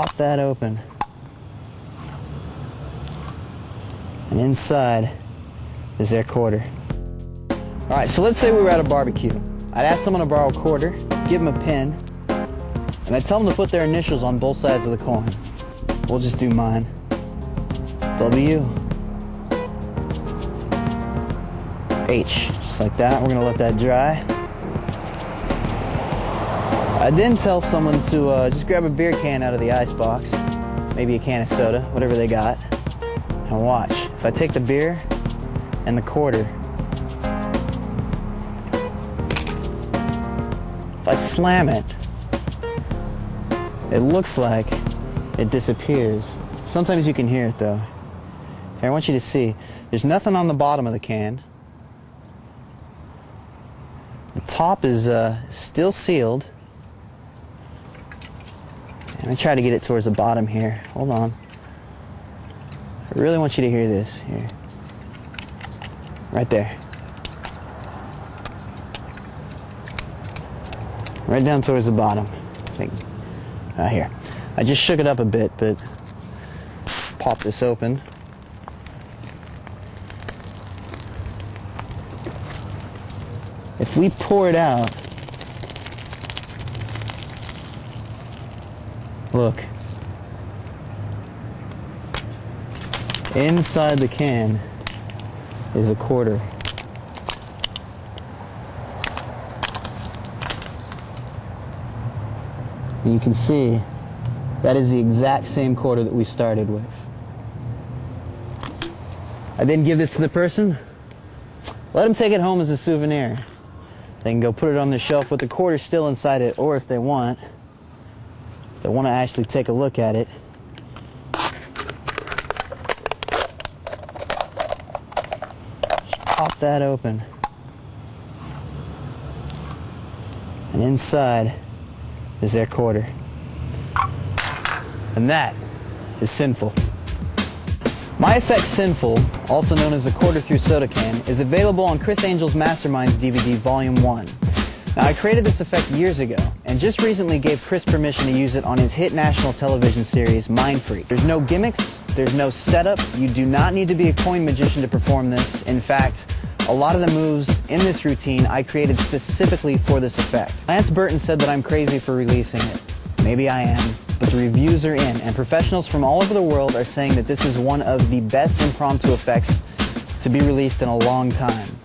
pop that open. And inside is their quarter. All right, so let's say we were at a barbecue. I'd ask someone to borrow a quarter, give them a pin, and I'd tell them to put their initials on both sides of the coin. We'll just do mine. W. H. Just like that. We're to let that dry. I then tell someone to uh, just grab a beer can out of the ice box, maybe a can of soda, whatever they got, and watch. If I take the beer and the quarter, if I slam it, it looks like it disappears. Sometimes you can hear it though. Here, I want you to see. There's nothing on the bottom of the can. The top is uh, still sealed. I try to get it towards the bottom here. Hold on. I really want you to hear this. Here. Right there. Right down towards the bottom. Think, uh, here. I just shook it up a bit, but pop this open. If we pour it out, look, inside the can is a quarter. And you can see that is the exact same quarter that we started with. I then give this to the person, let them take it home as a souvenir. They can go put it on the shelf with the quarter still inside it, or if they want, if they want to actually take a look at it, pop that open. And inside is their quarter. And that is sinful. My Effect Sinful, also known as the quarter through soda can, is available on Criss Angel's Masterminds DVD Volume 1. Now, I created this effect years ago, and just recently gave Criss permission to use it on his hit national television series, Mindfreak. There's no gimmicks, there's no setup, you do not need to be a coin magician to perform this. In fact, a lot of the moves in this routine I created specifically for this effect. Lance Burton said that I'm crazy for releasing it. Maybe I am, but the reviews are in, and professionals from all over the world are saying that this is one of the best impromptu effects to be released in a long time.